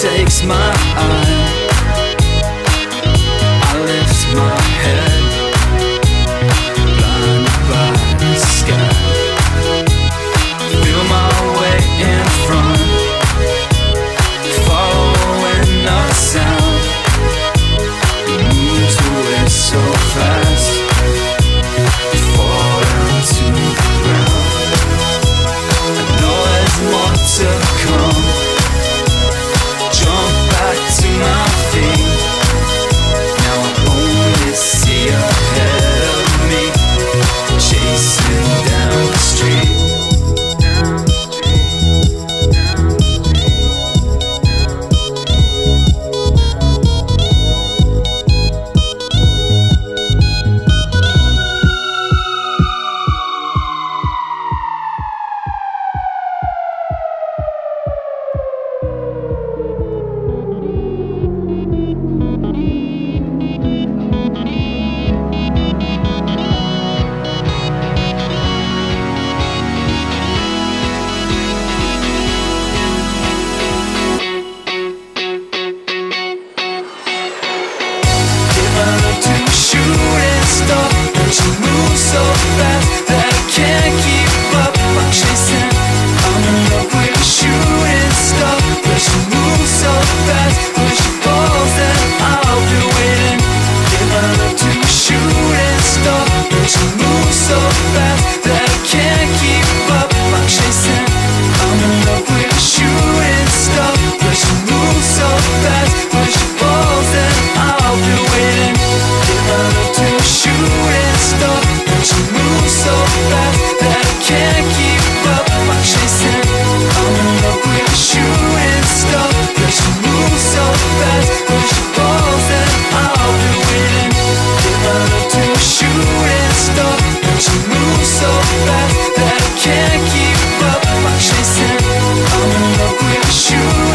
takes my eyes see. Shoot.